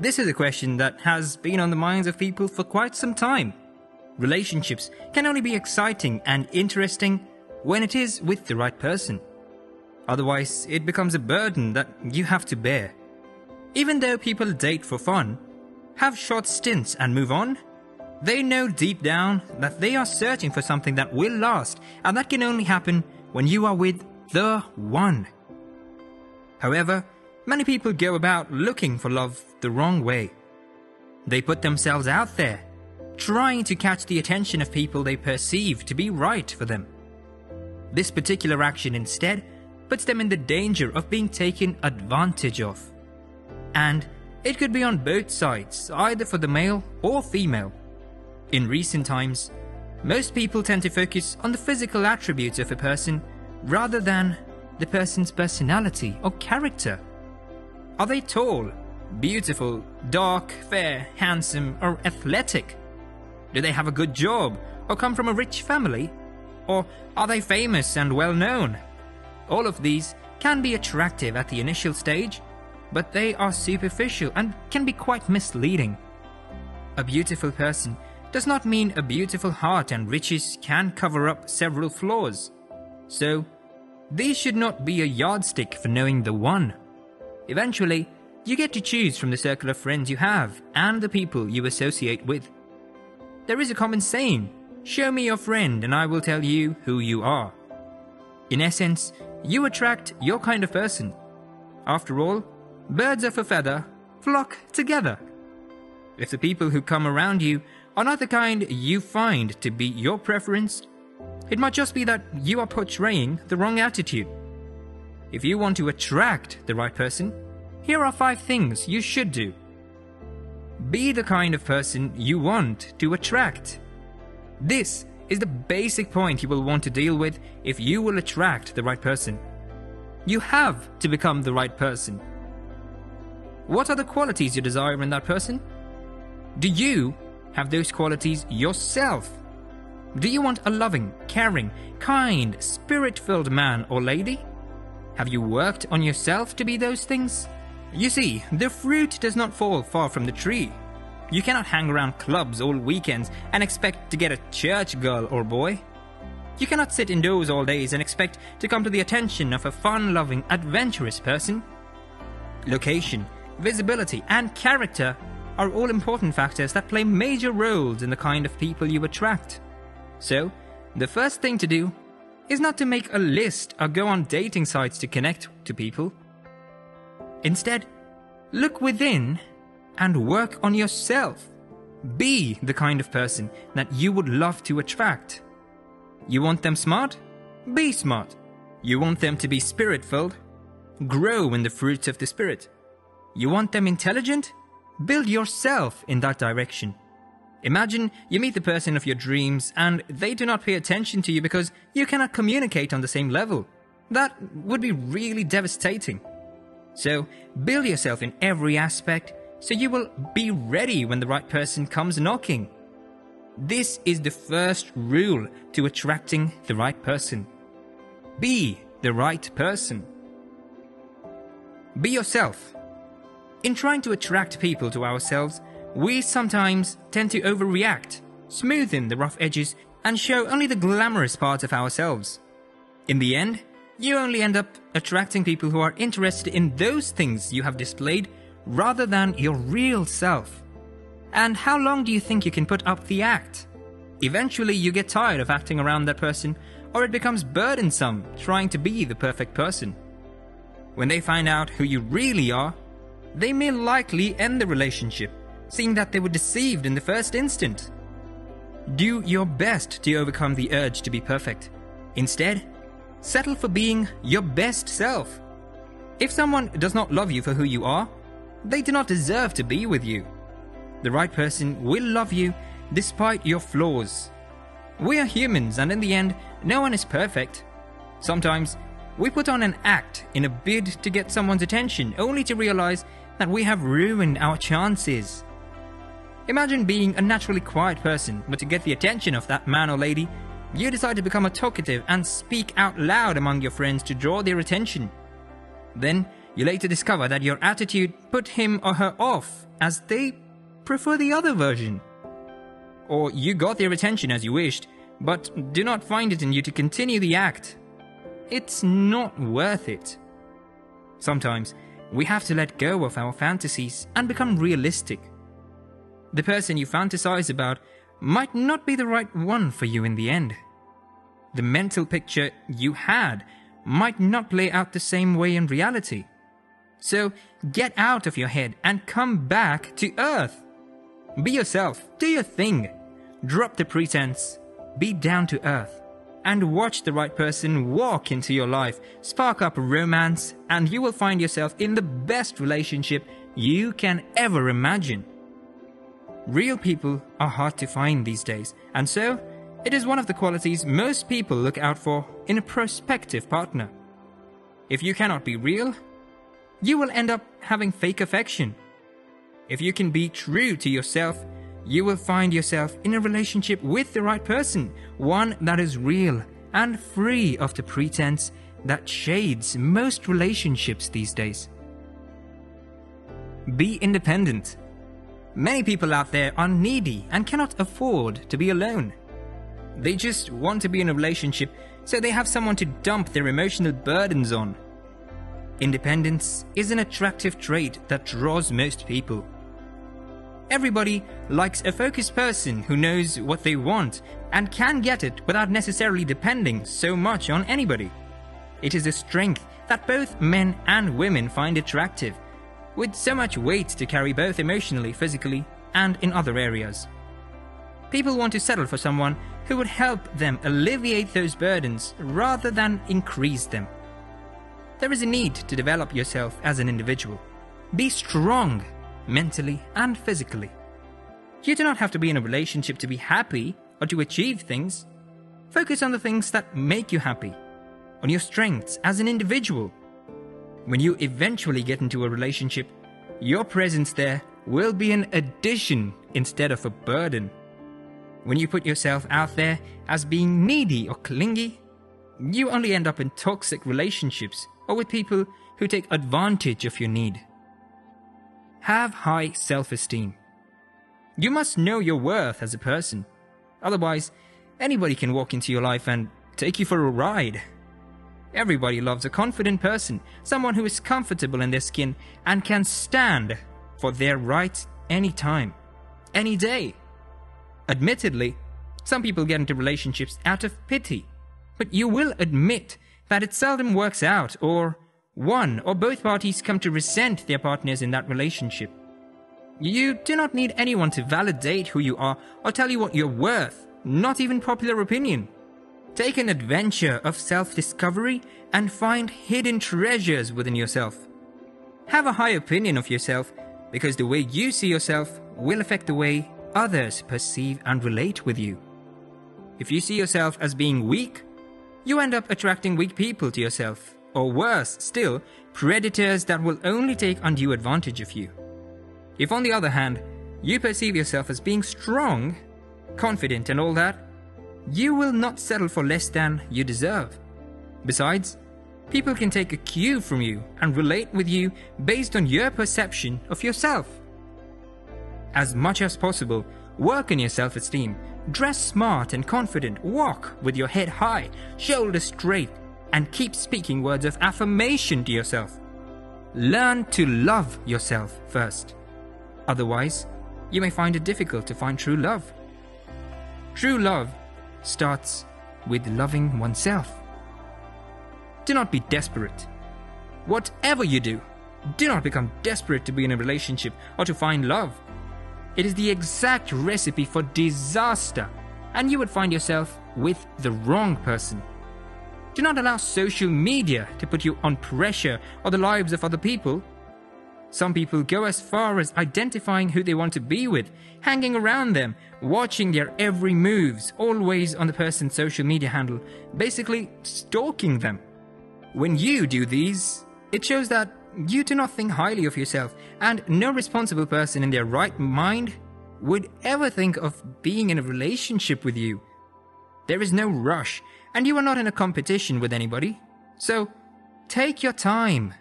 This is a question that has been on the minds of people for quite some time. Relationships can only be exciting and interesting when it is with the right person. Otherwise, it becomes a burden that you have to bear. Even though people date for fun, have short stints and move on, they know deep down that they are searching for something that will last, and that can only happen when you are with the one. However, many people go about looking for love the wrong way. They put themselves out there, trying to catch the attention of people they perceive to be right for them. This particular action instead puts them in the danger of being taken advantage of. And it could be on both sides, either for the male or female. In recent times, most people tend to focus on the physical attributes of a person rather than the person's personality or character. Are they tall, beautiful, dark, fair, handsome, or athletic? Do they have a good job or come from a rich family? Or are they famous and well known? All of these can be attractive at the initial stage, but they are superficial and can be quite misleading. A beautiful person does not mean a beautiful heart and riches can cover up several flaws. So, these should not be a yardstick for knowing the one. Eventually, you get to choose from the circle of friends you have and the people you associate with. There is a common saying show me your friend and I will tell you who you are. In essence, you attract your kind of person. After all, birds of a feather flock together. If the people who come around you are not the kind you find to be your preference, it might just be that you are portraying the wrong attitude. If you want to attract the right person, here are five things you should do. Be the kind of person you want to attract. This is the basic point you will want to deal with if you will attract the right person. You have to become the right person. What are the qualities you desire in that person? Do you have those qualities yourself? Do you want a loving, caring, kind, spirit filled man or lady? Have you worked on yourself to be those things? You see, the fruit does not fall far from the tree. You cannot hang around clubs all weekends and expect to get a church girl or boy. You cannot sit indoors all days and expect to come to the attention of a fun loving, adventurous person. Location, visibility, and character are all important factors that play major roles in the kind of people you attract. So, the first thing to do is not to make a list or go on dating sites to connect to people. Instead, look within and work on yourself. Be the kind of person that you would love to attract. You want them smart? Be smart. You want them to be spirit filled? Grow in the fruits of the Spirit. You want them intelligent? Build yourself in that direction. Imagine you meet the person of your dreams and they do not pay attention to you because you cannot communicate on the same level. That would be really devastating. So, build yourself in every aspect so you will be ready when the right person comes knocking. This is the first rule to attracting the right person. Be the right person. Be yourself. In trying to attract people to ourselves, we sometimes tend to overreact, smoothen the rough edges, and show only the glamorous parts of ourselves. In the end, you only end up attracting people who are interested in those things you have displayed rather than your real self. And how long do you think you can put up the act? Eventually, you get tired of acting around that person, or it becomes burdensome trying to be the perfect person. When they find out who you really are, they may likely end the relationship, seeing that they were deceived in the first instant. Do your best to overcome the urge to be perfect. Instead, settle for being your best self. If someone does not love you for who you are, they do not deserve to be with you. The right person will love you despite your flaws. We are humans, and in the end, no one is perfect. Sometimes, we put on an act in a bid to get someone's attention, only to realize that we have ruined our chances. Imagine being a naturally quiet person, but to get the attention of that man or lady, you decide to become a talkative and speak out loud among your friends to draw their attention. Then, you later discover that your attitude put him or her off as they prefer the other version. Or you got their attention as you wished, but do not find it in you to continue the act. It's not worth it. Sometimes we have to let go of our fantasies and become realistic. The person you fantasize about might not be the right one for you in the end. The mental picture you had might not play out the same way in reality. So get out of your head and come back to earth. Be yourself, do your thing. Drop the pretense, be down to earth, and watch the right person walk into your life, spark up romance, and you will find yourself in the best relationship you can ever imagine. Real people are hard to find these days, and so it is one of the qualities most people look out for in a prospective partner. If you cannot be real, you will end up having fake affection. If you can be true to yourself, you will find yourself in a relationship with the right person, one that is real and free of the pretense that shades most relationships these days. Be independent. Many people out there are needy and cannot afford to be alone. They just want to be in a relationship so they have someone to dump their emotional burdens on. Independence is an attractive trait that draws most people. Everybody likes a focused person who knows what they want and can get it without necessarily depending so much on anybody. It is a strength that both men and women find attractive with so much weight to carry both emotionally, physically, and in other areas. People want to settle for someone who would help them alleviate those burdens rather than increase them. There is a need to develop yourself as an individual. Be strong, mentally and physically. You do not have to be in a relationship to be happy or to achieve things. Focus on the things that make you happy, on your strengths as an individual, when you eventually get into a relationship, your presence there will be an addition instead of a burden. When you put yourself out there as being needy or clingy, you only end up in toxic relationships or with people who take advantage of your need. Have high self esteem. You must know your worth as a person. Otherwise, anybody can walk into your life and take you for a ride. Everybody loves a confident person, someone who is comfortable in their skin and can stand for their right anytime, any day. Admittedly, some people get into relationships out of pity, but you will admit that it seldom works out, or one or both parties come to resent their partners in that relationship. You do not need anyone to validate who you are or tell you what you're worth, not even popular opinion. Take an adventure of self discovery and find hidden treasures within yourself. Have a high opinion of yourself because the way you see yourself will affect the way others perceive and relate with you. If you see yourself as being weak, you end up attracting weak people to yourself, or worse still, predators that will only take undue advantage of you. If, on the other hand, you perceive yourself as being strong, confident, and all that, you will not settle for less than you deserve. Besides, people can take a cue from you and relate with you based on your perception of yourself. As much as possible, work on your self esteem. Dress smart and confident, walk with your head high, shoulders straight, and keep speaking words of affirmation to yourself. Learn to love yourself first. Otherwise, you may find it difficult to find true love. True love starts with loving oneself. Do not be desperate. Whatever you do, do not become desperate to be in a relationship or to find love. It is the exact recipe for disaster, and you would find yourself with the wrong person. Do not allow social media to put you on pressure or the lives of other people. Some people go as far as identifying who they want to be with, hanging around them, watching their every moves, always on the person's social media handle, basically stalking them. When you do these, it shows that you do not think highly of yourself, and no responsible person in their right mind would ever think of being in a relationship with you. There is no rush, and you are not in a competition with anybody. So, take your time.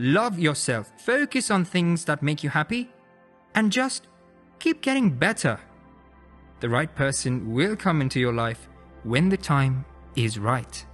Love yourself, focus on things that make you happy, and just keep getting better. The right person will come into your life when the time is right.